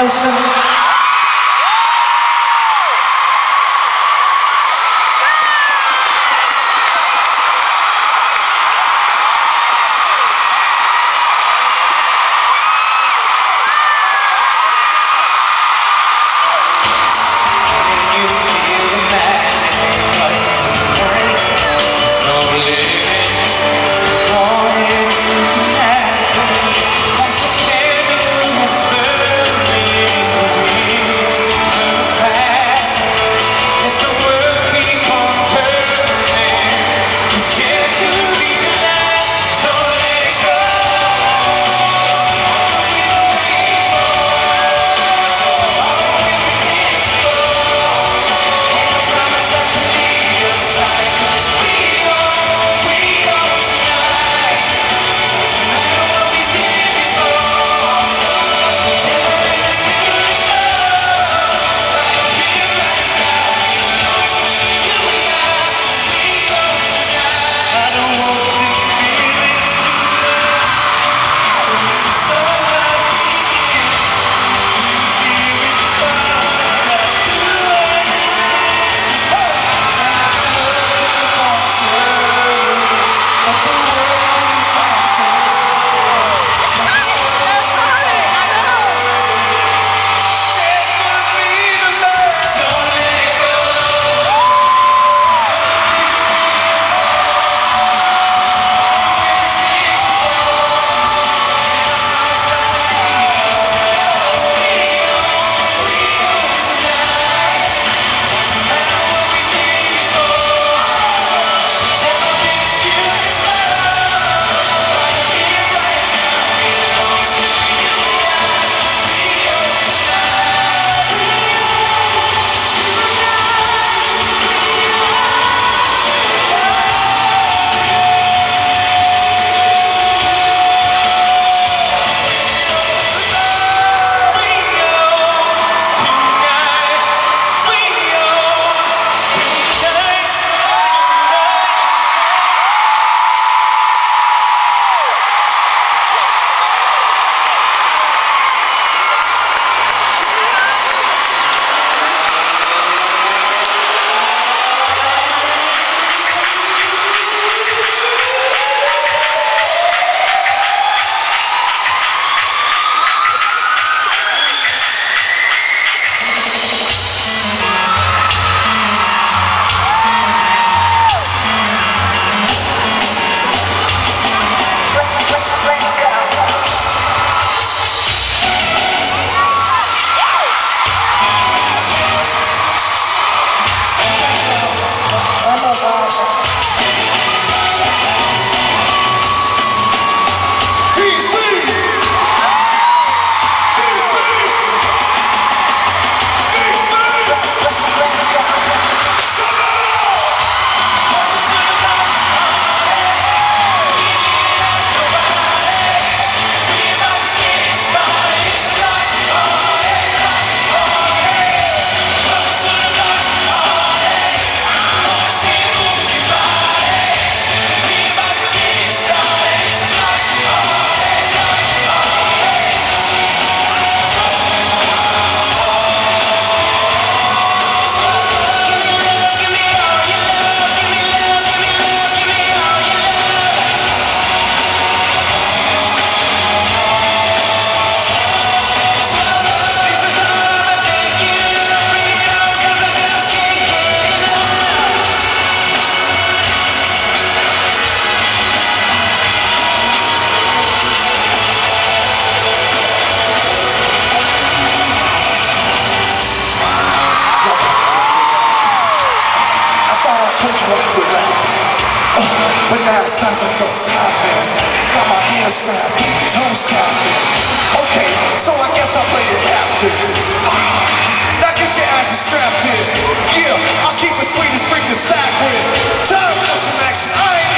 Tyson. Bye-bye. Little closer. Oh, but now it sounds like something's happening. Got my hands snapping, toes tapping. Okay, so I guess I'll play the captain. Now get your asses strapped in. Yeah, I'll keep the sweetest freaking sack with. Time for action. I.